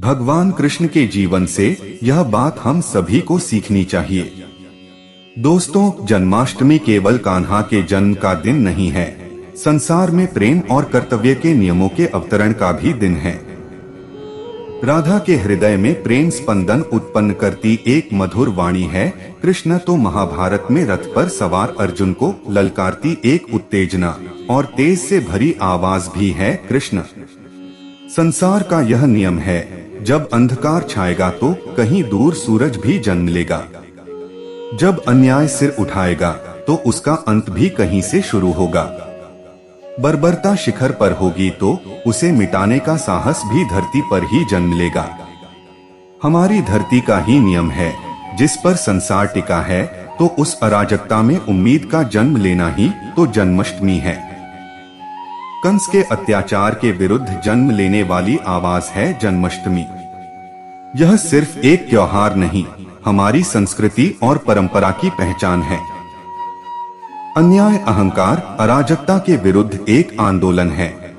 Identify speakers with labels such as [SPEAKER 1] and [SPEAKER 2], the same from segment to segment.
[SPEAKER 1] भगवान कृष्ण के जीवन से यह बात हम सभी को सीखनी चाहिए। दोस्तों, जन्माष्टमी केवल कान्हा के जन्म का दिन नहीं है। संसार में प्रेम और कर्तव्य के नियमों के अवतरण का भी दिन है। राधा के हृदय में प्रेम स्पंदन उत्पन्न करती एक मधुर वाणी है, कृष्ण तो महाभारत में रथ पर सवार अर्जुन को ललकारती एक उत्तेजना और तेज से भरी आवाज़ भी है कृष्ण। संसार का यह नियम है जब अंधकार छाएगा तो कहीं दूर सूरज भी जन्म लेगा। जब अन्याय सिर उठाएगा तो उसका अंत भी कहीं से शुरू होगा। बर्बरता शिखर पर होगी तो उसे मिटाने का साहस भी धरती पर ही जन्म लेगा। हमारी धरती का ही नियम है, जिस पर संसार टिका है तो उस अराजकता में उम्मीद का जन्म लेना ही तो जन्माष्टमी है। कंस के अत्याचार के विरुद्ध जन्म लेने वाली आवाज़ है जन्माष्टमी। यह सिर्फ़ एक त्योहार नहीं, हमारी संस्कृति और परंपरा की पहचान है। अन्याय, अहंकार, अराजकता के विरुद्ध एक आंदोलन है।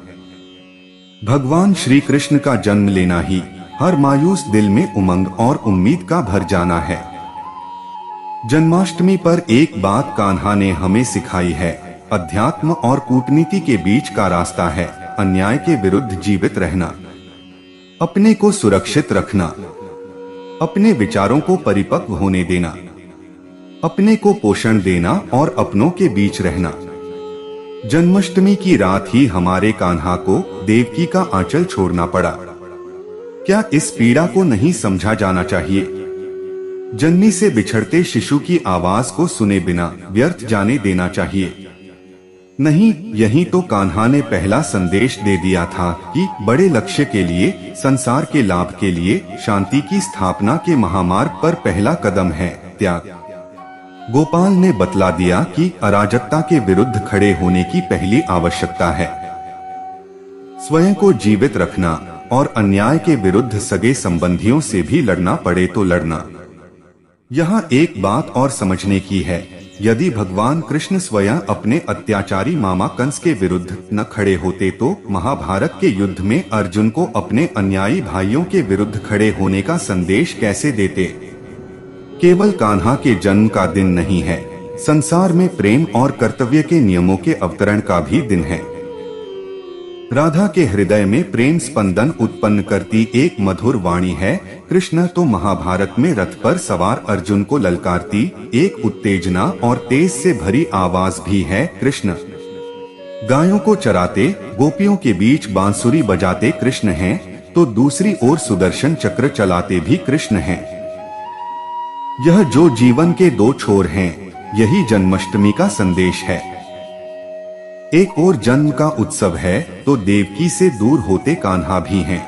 [SPEAKER 1] भगवान श्री कृष्ण का जन्म लेना ही हर मायूस दिल में उमंग और उम्मीद का भर जाना है। जन्माष्टमी पर एक बात कान्हा ने हमें सिखाई है, अध्यात्म और कूटनीति के बीच का रास्ता है, अन्याय के विरुद्ध जीवित रहना। अपने को सुरक्षित रखना, अपने विचारों को परिपक्व होने देना, अपने को पोषण देना और अपनों के बीच रहना। जन्माष्टमी की रात ही हमारे कान्हा को देवकी का आंचल छोड़ना पड़ा। क्या इस पीड़ा को नहीं समझा जाना चाहिए? जन्मी से बिछड़ते शिशु की आवाज़ को सुने बिना व्यर्थ जाने देना चाहिए। नहीं, यही तो कान्हा ने पहला संदेश दे दिया था कि बड़े लक्ष्य के लिए, संसार के लाभ के लिए, शांति की स्थापना के महामार्ग पर पहला कदम है, त्याग। गोपाल ने बतला दिया कि अराजकता के विरुद्ध खड़े होने की पहली आवश्यकता है। स्वयं को जीवित रखना और अन्याय के विरुद्ध सगे संबंधियों से भी लड़ना पड़े तो लड़ना। यहाँ एक बात और समझने की है यदि भगवान कृष्ण स्वयं अपने अत्याचारी मामा कंस के विरुद्ध न खड़े होते तो महाभारत के युद्ध में अर्जुन को अपने अन्यायी भाइयों के विरुद्ध खड़े होने का संदेश कैसे देते? केवल कान्हा के जन्म का दिन नहीं है, संसार में प्रेम और कर्तव्य के नियमों के अवतरण का भी दिन है। राधा के हृदय में प्रेम स्पंदन उत्पन्न करती एक मधुर वाणी है कृष्ण तो महाभारत में रथ पर सवार अर्जुन को ललकारती एक उत्तेजना और तेज से भरी आवाज़ भी है कृष्ण गायों को चराते गोपियों के बीच बांसुरी बजाते कृष्ण हैं, तो दूसरी ओर सुदर्शन चक्र चलाते भी कृष्ण हैं। यह जो जीवन के दो छोर हैं, यही जन्माष्टमी का संदेश है एक और जन्म का उत्सव है तो देवकी से दूर होते कान्हा भी हैं।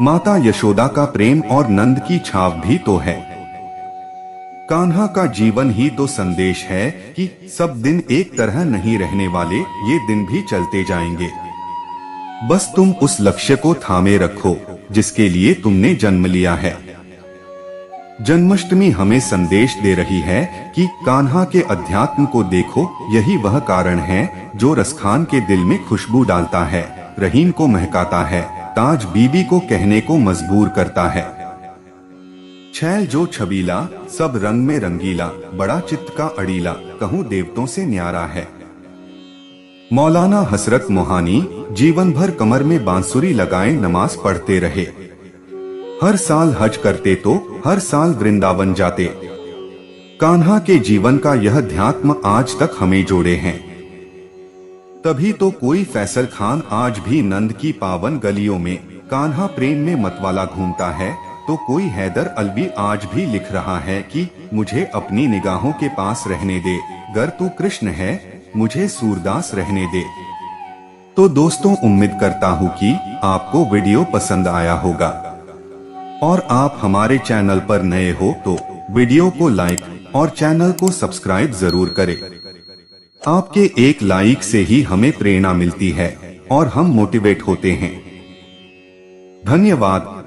[SPEAKER 1] माता यशोदा का प्रेम और नंद की छाव भी तो है। कान्हा का जीवन ही तो संदेश है कि सब दिन एक तरह नहीं रहने वाले, ये दिन भी चलते जाएँगे। बस तुम उस लक्ष्य को थामे रखो, जिसके लिए तुमने जन्म लिया है। जन्माष्टमी हमें संदेश दे रही है कि कान्हा के अध्यात्म को देखो, यही वह कारण है जो रसखान के दिल में खुशबू डालता है, रहीम को महकाता है, ताज बीबी को कहने को मजबूर करता है। छैल जो छबीला, सब रंग में रंगीला, बड़ा चित्त का अड़ीला, कहूँ देवतों से न्यारा है। मौलाना हसरत मोहानी जीवन भर कमर में बांसुरी लगाए नमाज़ पढ़ते रहे। हर साल हज करते तो हर साल वृंदावन जाते। कान्हा के जीवन का यह ध्यात्म आज तक हमें जोड़े हैं। तभी तो कोई फैसल खान आज भी नंद की पावन गलियों में, कान्हा प्रेम में मतवाला घूमता है तो कोई हैदर अलवी आज भी लिख रहा है कि, मुझे अपनी निगाहों के पास रहने दे, गर तू कृष्ण है, मुझे सूरदास रहने दे। तो दोस्तों, उम्मीद करता हूँ कि, आपको वीडियो पसंद आया होगा। और आप हमारे चैनल पर नए हो तो वीडियो को लाइक और चैनल को सब्सक्राइब ज़रूर करें। आपके एक लाइक से ही हमें प्रेरणा मिलती है और हम मोटिवेट होते हैं। धन्यवाद।